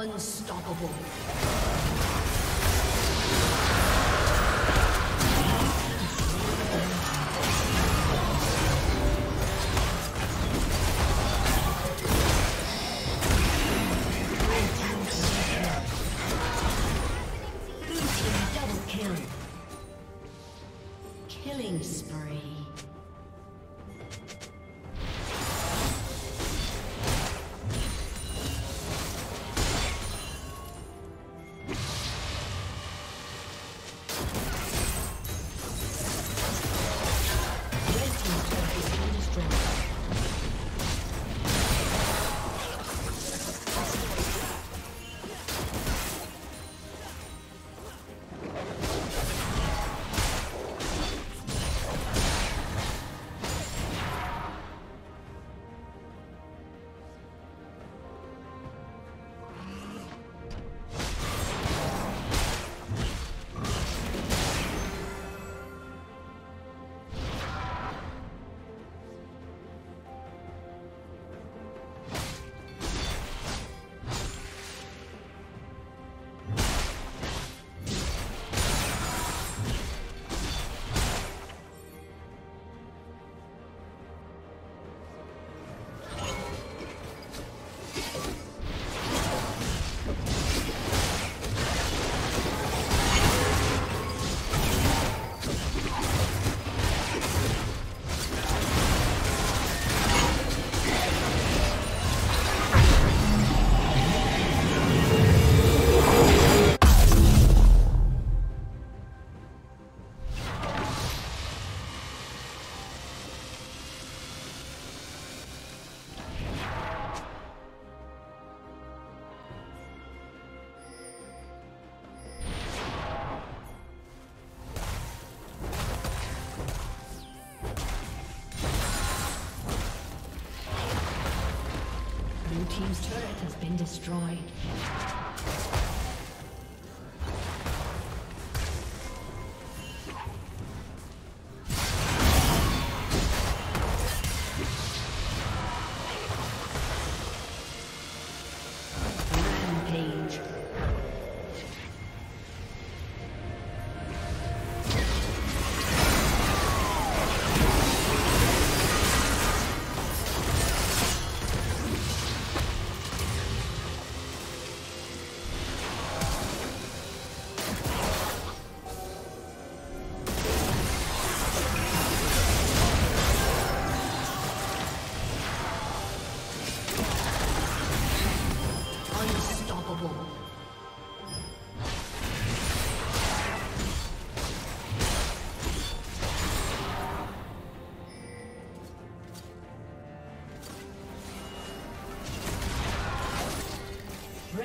Unstoppable. Destroyed.